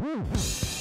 う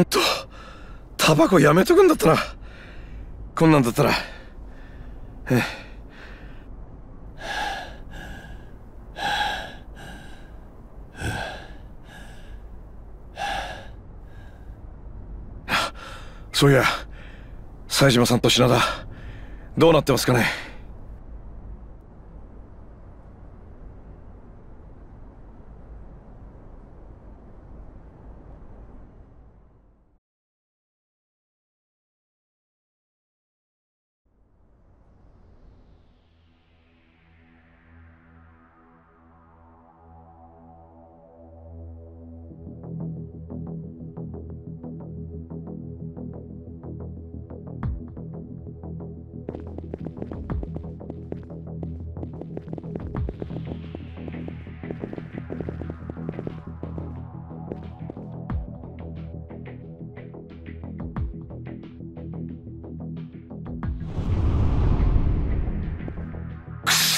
んとタバコやめとくんだったな。こんなんだったら。そういや冴島さんと品田どうなってますかね。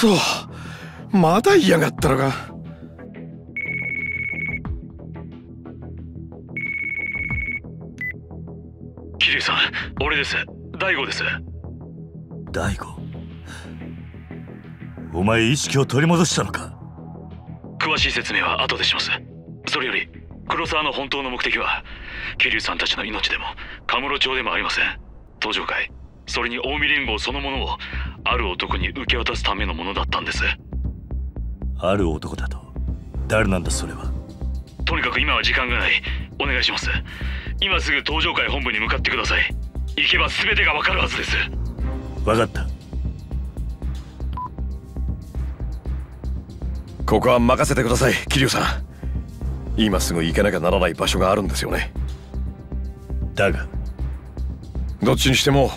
そまだ嫌がったのか。桐生さん俺です。大悟です。大悟？お前意識を取り戻したのか？詳しい説明は後でします。それより黒沢の本当の目的は桐生さんたちの命でもカムロ町でもありません。登場会それに近江連合そのものをある男に受け渡すためのものだったんです。ある男だと。誰なんだそれは。とにかく今は時間がない。お願いします。今すぐ登場会本部に向かってください。行けば全てがわかるはずです。分かった。ここは任せてください桐生さん。今すぐ行かなきゃならない場所があるんですよね。だが。どっちにしても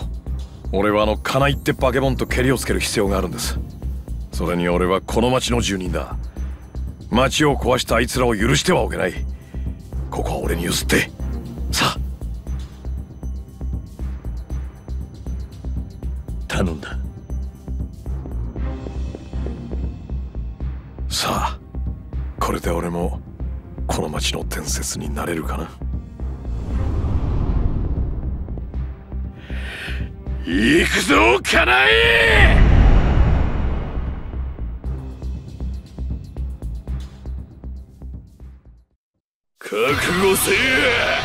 俺はあの金井ってバケモンとケリをつける必要があるんです。それに俺はこの町の住人だ。町を壊したあいつらを許してはおけない。ここは俺に譲って。さあ。頼んだ。さあこれで俺もこの町の伝説になれるかな。行くぞカナエ覚悟せえ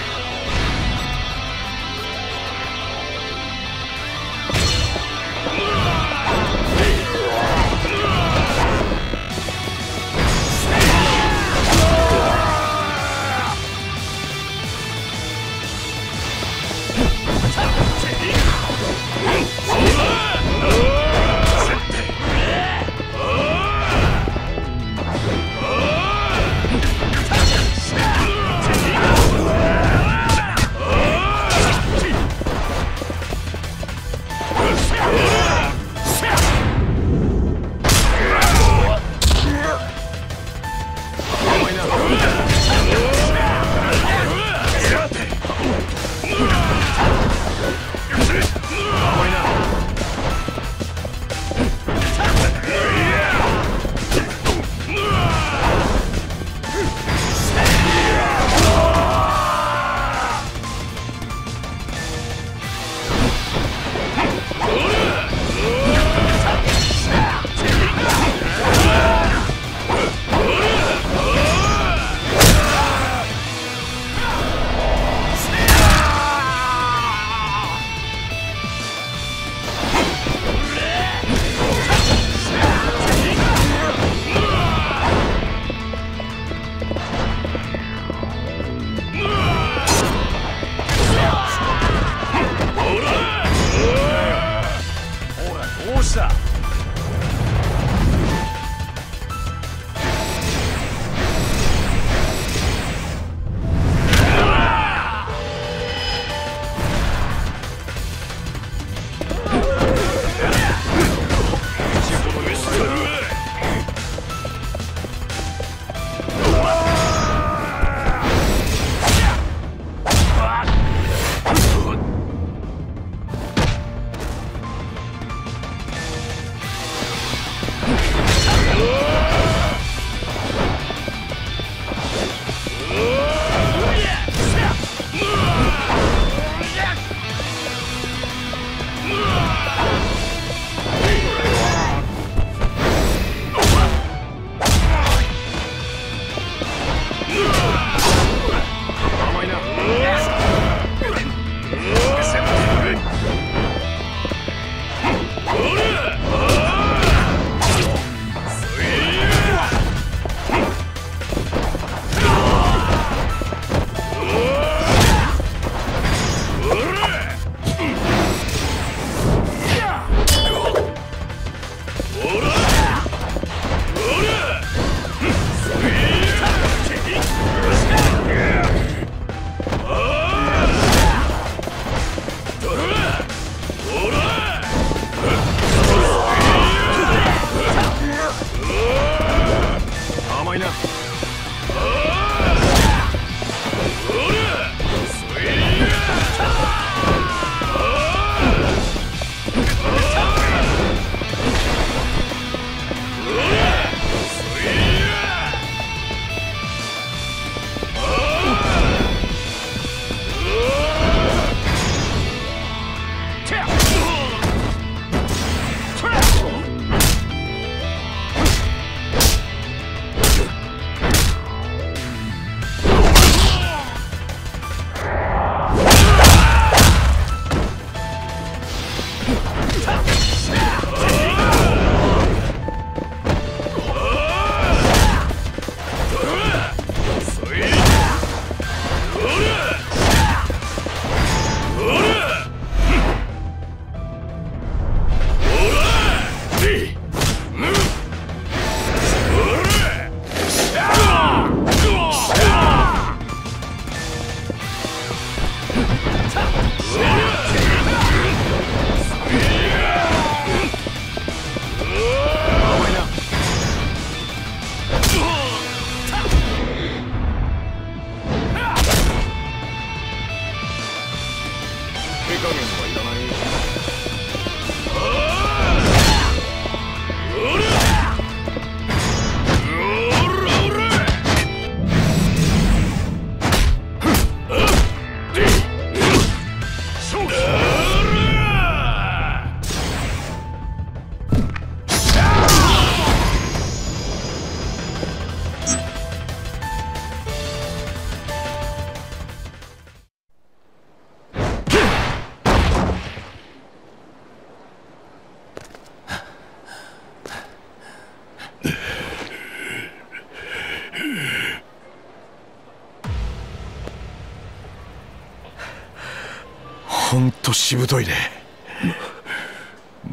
ほんとしぶといね。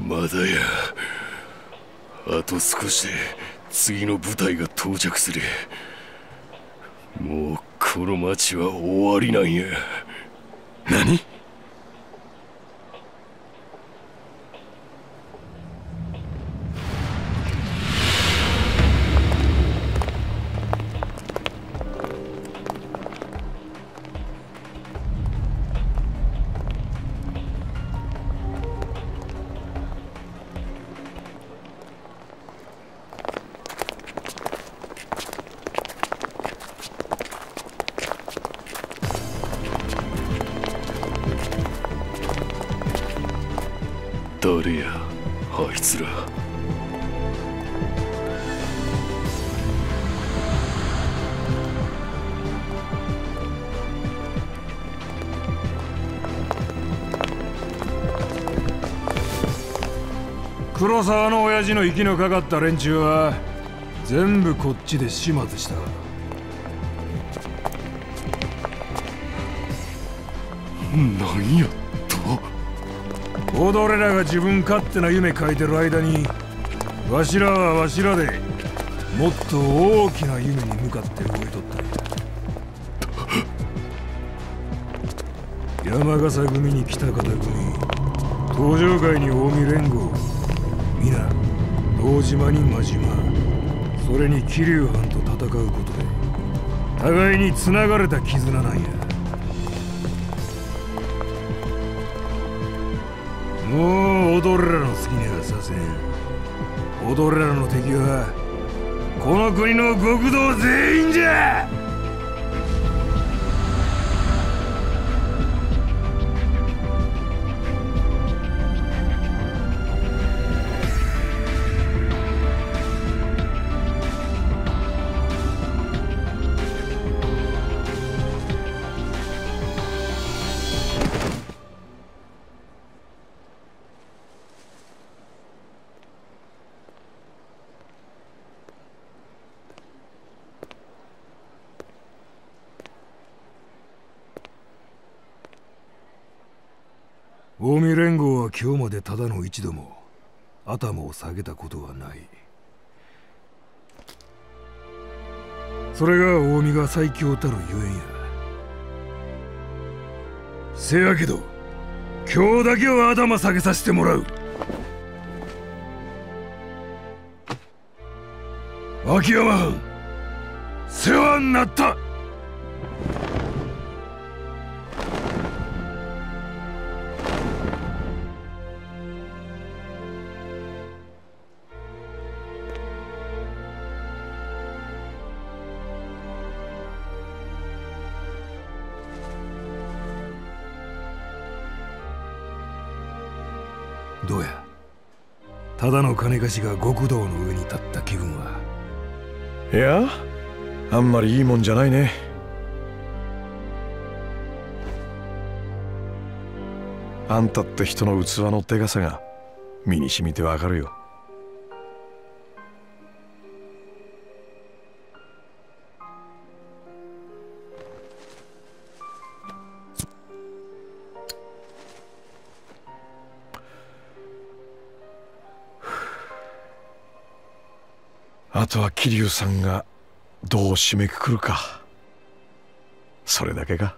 まだや。あと少しで次の部隊が到着する。もうこの町は終わりなんや。何？誰やあいつら。黒沢の親父の息のかかった連中は全部こっちで始末した。なんやと踊れらが自分勝手な夢描いてる間にわしらはわしらでもっと大きな夢に向かって動いとった。山笠組に北方組東上会に近江連合皆堂島に真島それに桐生藩と戦うことで互いに繋がれた絆なんや。もう踊れらの好きにはさせん。踊れらの敵はこの国の極道全員じゃ!近江連合は今日までただの一度も頭を下げたことはない。それが近江が最強たるゆえんや。せやけど今日だけは頭下げさせてもらう。秋山藩世話になった。どうや？ただの金貸しが極道の上に立った気分は？いやあんまりいいもんじゃないね。あんたって人の器のデカさが身に染みてわかるよ。あとは桐生さんがどう締めくくるか。それだけか？